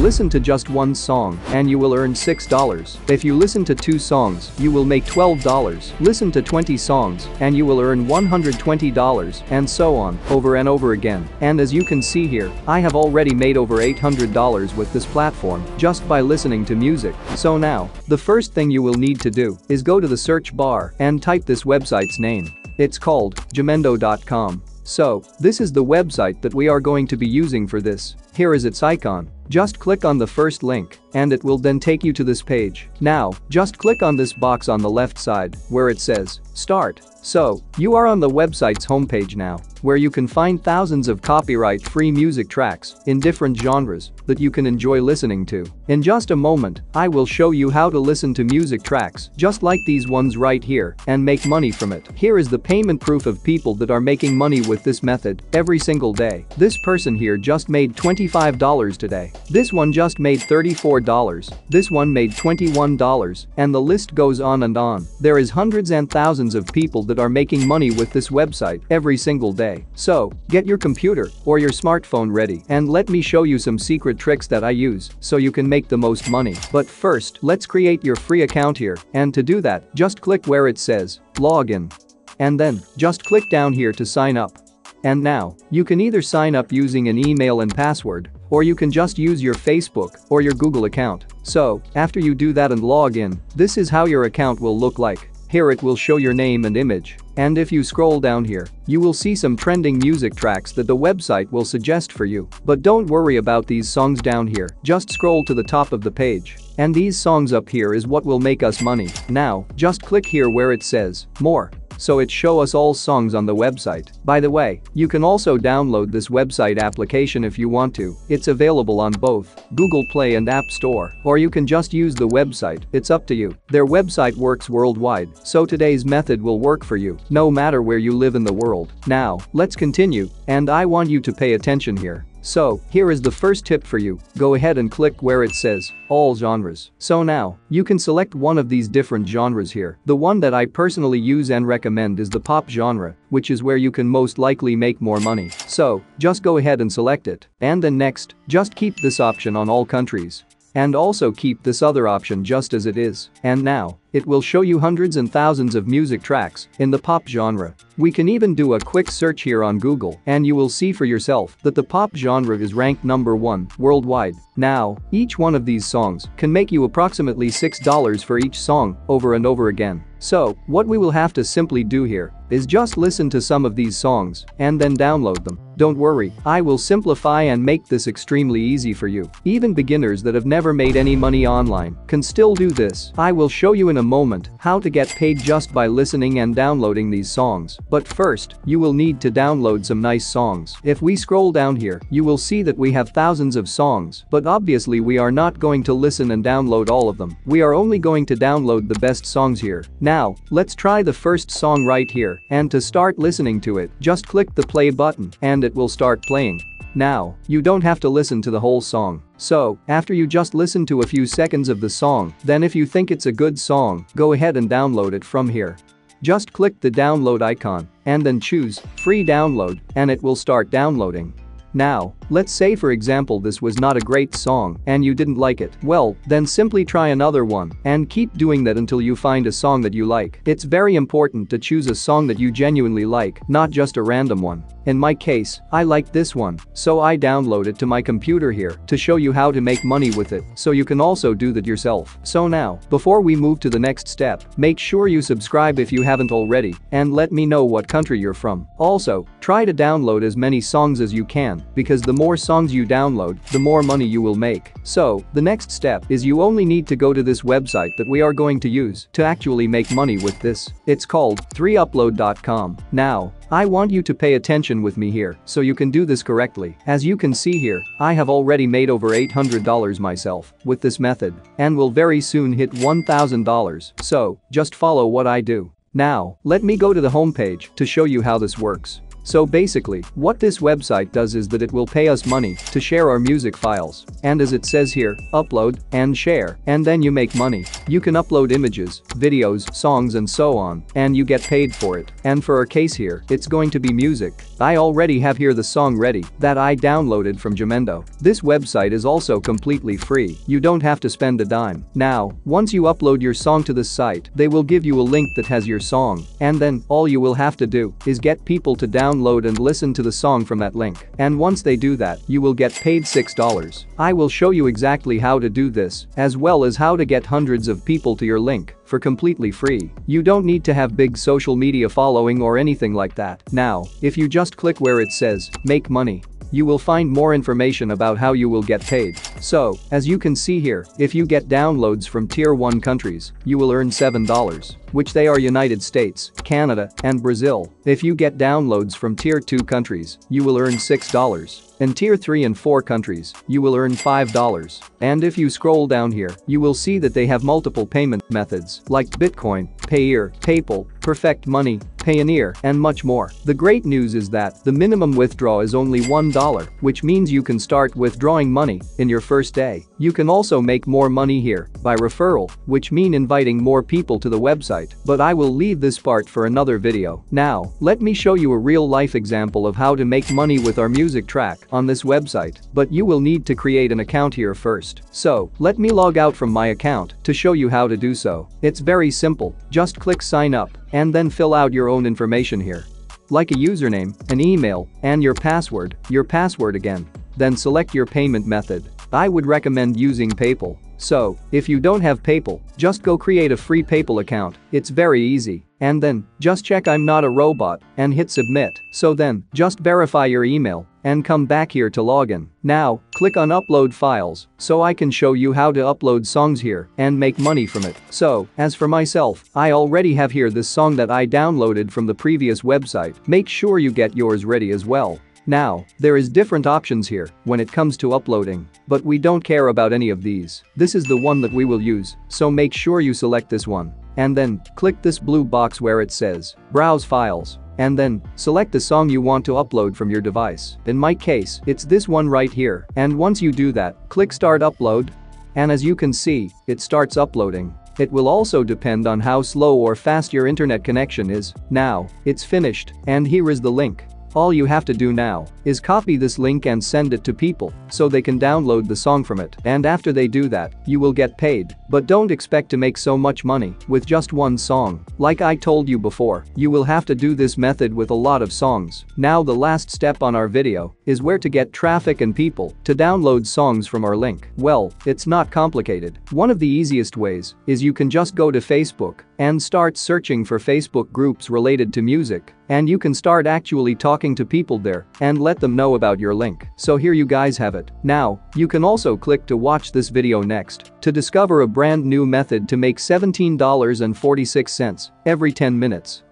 listen to just one song and you will earn $6. If you listen to two songs, you will make $12. Listen to 20 songs and you will earn $120 and so on, over and over again. And as you can see here, I have already made over $800 with this platform just by listening to music. So now, the first thing you will need to do is go to the search bar and type this website's name. It's called jamendo.com. So, this is the website that we are going to be using for this. Here is its icon. Just click on the first link, and it will then take you to this page. Now, just click on this box on the left side, where it says, Start. So, you are on the website's homepage now, where you can find thousands of copyright-free music tracks in different genres that you can enjoy listening to. In just a moment, I will show you how to listen to music tracks just like these ones right here and make money from it. Here is the payment proof of people that are making money with this method every single day. This person here just made $25 today. This one just made $34. This one made $21 and the list goes on and on. There is hundreds and thousands of people that are making money with this website every single day. So, get your computer or your smartphone ready and let me show you some secret tricks that I use so you can make the most money. But first, let's create your free account here and to do that, just click where it says login. And then, just click down here to sign up. And now, you can either sign up using an email and password or you can just use your Facebook or your Google account. So, after you do that and log in, this is how your account will look like. Here it will show your name and image. And if you scroll down here, you will see some trending music tracks that the website will suggest for you. But don't worry about these songs down here, just scroll to the top of the page. And these songs up here is what will make us money. Now, just click here where it says, more so it show us all songs on the website. By the way, you can also download this website application if you want to. It's available on both Google Play and App Store. Or you can just use the website, it's up to you. Their website works worldwide, so today's method will work for you, no matter where you live in the world. Now, let's continue, and I want you to pay attention here. So, here is the first tip for you, go ahead and click where it says, all genres. So now, you can select one of these different genres here. The one that I personally use and recommend is the pop genre, which is where you can most likely make more money. So, just go ahead and select it. And then next, just keep this option on all countries. And also keep this other option just as it is. And now, it will show you hundreds and thousands of music tracks in the pop genre. We can even do a quick search here on Google and you will see for yourself that the pop genre is ranked number 1 worldwide. Now, each one of these songs can make you approximately $6 for each song over and over again. So, what we will have to simply do here is just listen to some of these songs and then download them. Don't worry, I will simplify and make this extremely easy for you. Even beginners that have never made any money online can still do this. I will show you in a moment how to get paid just by listening and downloading these songs. But first, you will need to download some nice songs. If we scroll down here, you will see that we have thousands of songs, but obviously we are not going to listen and download all of them. We are only going to download the best songs here. Now, let's try the first song right here, and to start listening to it, just click the play button and it will start playing. Now, you don't have to listen to the whole song. So, after you just listen to a few seconds of the song, then if you think it's a good song, go ahead and download it from here. Just click the download icon and then choose free download and it will start downloading. Now, let's say for example this was not a great song and you didn't like it. Well, then simply try another one and keep doing that until you find a song that you like. It's very important to choose a song that you genuinely like, not just a random one. In my case, I like this one, so I download it to my computer here to show you how to make money with it so you can also do that yourself. So now, before we move to the next step, make sure you subscribe if you haven't already and let me know what country you're from. Also, try to download as many songs as you can because the more songs you download, the more money you will make. So, the next step is you only need to go to this website that we are going to use to actually make money with this. It's called 3upload.com. Now, I want you to pay attention with me here so you can do this correctly. As you can see here, I have already made over $800 myself with this method and will very soon hit $1,000. So, just follow what I do. Now, let me go to the homepage to show you how this works. So basically, what this website does is that it will pay us money to share our music files. And as it says here, upload and share, and then you make money. You can upload images, videos, songs and so on, and you get paid for it. And for our case here, it's going to be music. I already have here the song ready that I downloaded from Jamendo. This website is also completely free. You don't have to spend a dime. Now, once you upload your song to this site, they will give you a link that has your song. And then, all you will have to do is get people to download and listen to the song from that link. And once they do that, you will get paid $6. I will show you exactly how to do this, as well as how to get hundreds of people to your link for completely free. You don't need to have big social media following or anything like that. Now, if you just click where it says, make money, you will find more information about how you will get paid. So, as you can see here, if you get downloads from tier 1 countries, you will earn $7 which they are United States, Canada, and Brazil. If you get downloads from tier 2 countries, you will earn $6. In tier 3 and 4 countries, you will earn $5. And if you scroll down here, you will see that they have multiple payment methods like Bitcoin, Payeer, PayPal, Perfect Money, Payoneer, and much more. The great news is that the minimum withdraw is only $1, which means you can start withdrawing money in your first day. You can also make more money here by referral, which mean inviting more people to the website website, but I will leave this part for another video. Now, let me show you a real-life example of how to make money with our music track on this website, but you will need to create an account here first. So, let me log out from my account to show you how to do so. It's very simple, just click sign up and then fill out your own information here. Like a username, an email, and your password, your password again. Then select your payment method. I would recommend using PayPal so, if you don't have PayPal, just go create a free PayPal account, it's very easy. And then, just check I'm not a robot and hit submit. So then, just verify your email and come back here to login. Now, click on upload files so I can show you how to upload songs here and make money from it. So, as for myself, I already have here this song that I downloaded from the previous website. Make sure you get yours ready as well. Now, there is different options here when it comes to uploading, but we don't care about any of these. This is the one that we will use, so make sure you select this one. And then, click this blue box where it says, Browse Files. And then, select the song you want to upload from your device. In my case, it's this one right here. And once you do that, click Start Upload. And as you can see, it starts uploading. It will also depend on how slow or fast your internet connection is. Now, it's finished, and here is the link. All you have to do now is copy this link and send it to people so they can download the song from it. And after they do that, you will get paid. But don't expect to make so much money with just one song. Like I told you before, you will have to do this method with a lot of songs. Now the last step on our video is where to get traffic and people to download songs from our link. Well, it's not complicated. One of the easiest ways is you can just go to Facebook and start searching for Facebook groups related to music. And you can start actually talking to people there and let them know about your link. So here you guys have it. Now, you can also click to watch this video next to discover a brand new method to make $17.46 every 10 minutes.